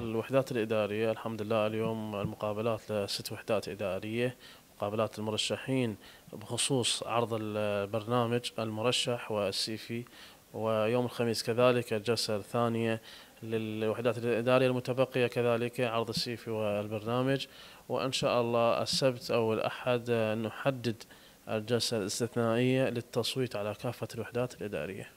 الوحدات الإدارية الحمد لله اليوم المقابلات لست وحدات إدارية مقابلات المرشحين بخصوص عرض البرنامج المرشح والسيفي ويوم الخميس كذلك الجلسة الثانية للوحدات الإدارية المتبقية كذلك عرض السيفي والبرنامج. وإن شاء الله السبت أو الأحد نحدد الجلسة الاستثنائية للتصويت على كافة الوحدات الإدارية.